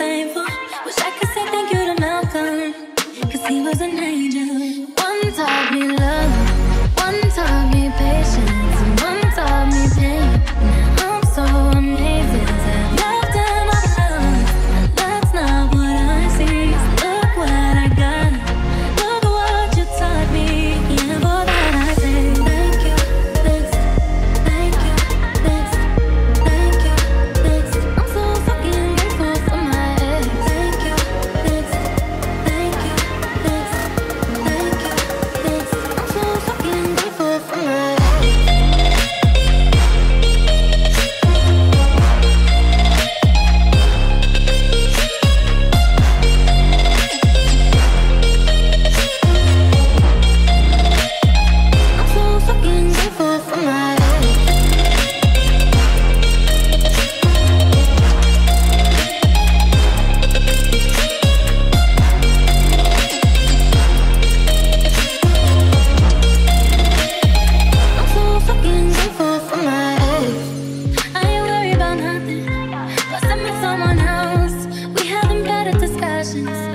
Thankful. Wish I could say thank you to Malcolm Cause he was an angel someone else. We having better discussions.